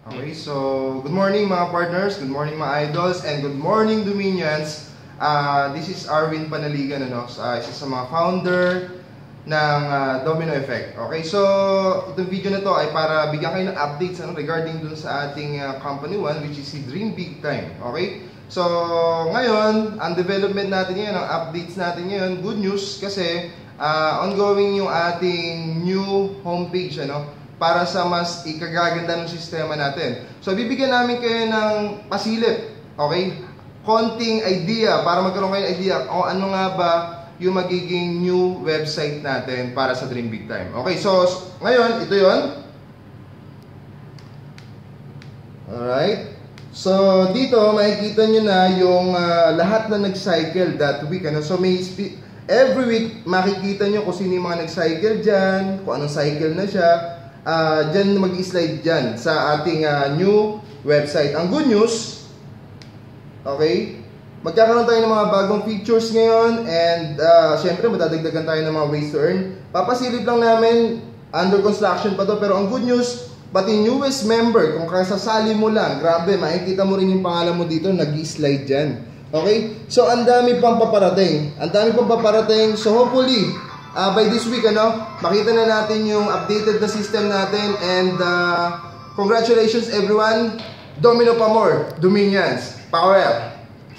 Okay, so good morning mga partners, good morning mga idols, and good morning Dominions. Uh, this is Arwin Panaligan, ano, uh, isa sa mga founder ng uh, Domino Effect. Okay, so itong video na to ay para bigyan kayo ng updates ano, regarding dun sa ating uh, company one which is si Dream Big Time. Okay, so ngayon, ang development natin ngayon, ang updates natin ngayon, good news kasi uh, ongoing yung ating new homepage, ano, para sa mas ikagaganda ng sistema natin. So, bibigyan namin kayo ng pasilip, okay? Konting idea para magkaroon kayo ng idea kung ano nga ba yung magiging new website natin para sa Dream Big Time. Okay, so ngayon, ito yon. Alright. So, dito makikita nyo na yung uh, lahat na nag-cycle that week. Ano? So, may every week makikita nyo kung sino yung mga nag-cycle dyan, kung anong cycle na siya, uh, dyan mag-slide dyan sa ating uh, new website. Ang good news, okay, magkakaroon tayo ng mga bagong features ngayon and uh, syempre madadagdagan tayo ng mga ways to earn. Papasilip lang namin, under construction pa to, pero ang good news, pati newest member, kung kasasali mo lang, grabe, makikita mo rin yung pangalan mo dito, nag-slide dyan. Okay? So, ang dami pang paparating. Ang dami pang paparating. So, hopefully, uh, by this week, ano, makita na natin yung updated na system natin and uh, congratulations everyone. Domino pa more. Dominions. Power up.